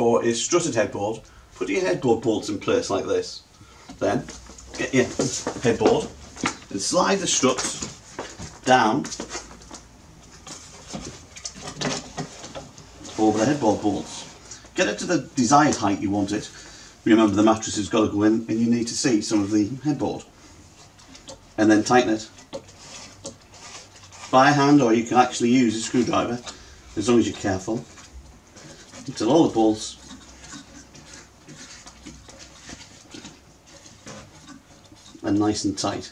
for a strutted headboard, put your headboard bolts in place like this. Then get your headboard and slide the struts down over the headboard bolts. Get it to the desired height you want it. Remember the mattress has got to go in and you need to see some of the headboard. And then tighten it by hand or you can actually use a screwdriver as long as you're careful until all the bolts are nice and tight.